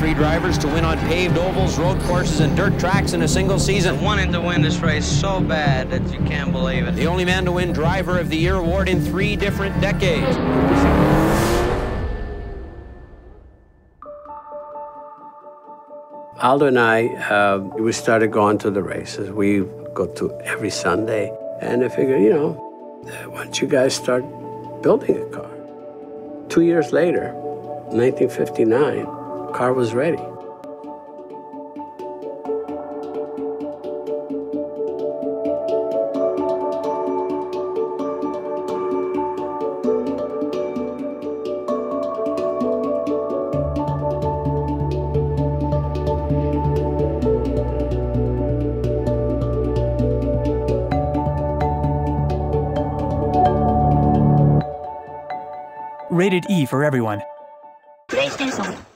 three drivers to win on paved ovals, road courses, and dirt tracks in a single season. Wanted to win this race so bad that you can't believe it. The only man to win Driver of the Year award in three different decades. Aldo and I, uh, we started going to the races. We go to every Sunday. And I figured, you know, why don't you guys start building a car? Two years later, 1959, car was ready. Rated E for everyone. プレイステーション。